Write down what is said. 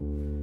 you.